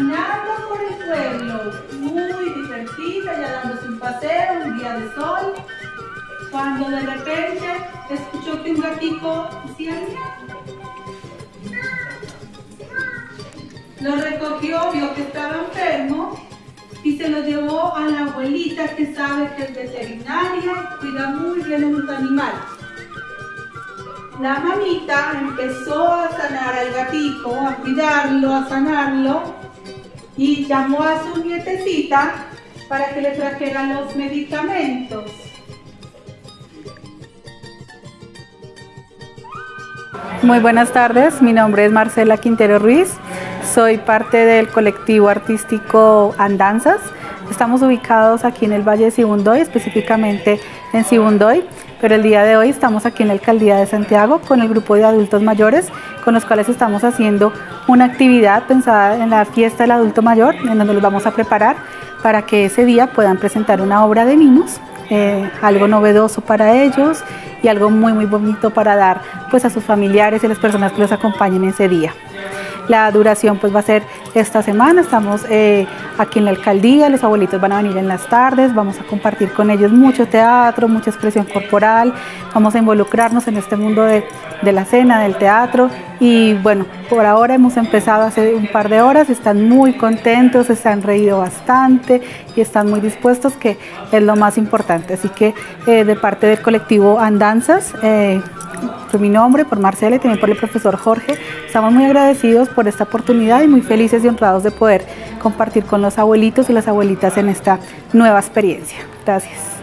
caminando por el pueblo, muy divertida, ya dándose un paseo, un día de sol, cuando de repente escuchó que un gatico decía Lo recogió, vio que estaba enfermo y se lo llevó a la abuelita que sabe que es veterinaria y cuida muy bien a los animales. La mamita empezó a sanar al gatico, a cuidarlo, a sanarlo y llamó a su nietecita para que le trajera los medicamentos. Muy buenas tardes, mi nombre es Marcela Quintero Ruiz, soy parte del colectivo artístico Andanzas. Estamos ubicados aquí en el Valle de Sibundoy, específicamente en Sibundoy, pero el día de hoy estamos aquí en la Alcaldía de Santiago con el grupo de adultos mayores, con los cuales estamos haciendo una actividad pensada en la fiesta del adulto mayor, en donde los vamos a preparar para que ese día puedan presentar una obra de mimos, eh, algo novedoso para ellos y algo muy muy bonito para dar pues a sus familiares y a las personas que los acompañen ese día. La duración pues va a ser esta semana, estamos eh, aquí en la alcaldía, los abuelitos van a venir en las tardes, vamos a compartir con ellos mucho teatro, mucha expresión corporal, vamos a involucrarnos en este mundo de, la cena, del teatro. Y bueno, por ahora hemos empezado hace un par de horas, están muy contentos, se han reído bastante y están muy dispuestos, que es lo más importante. Así que eh, de parte del colectivo Andanzas, eh, por mi nombre, por Marcela y también por el profesor Jorge. Estamos muy agradecidos por esta oportunidad y muy felices y honrados de poder compartir con los abuelitos y las abuelitas en esta nueva experiencia. Gracias.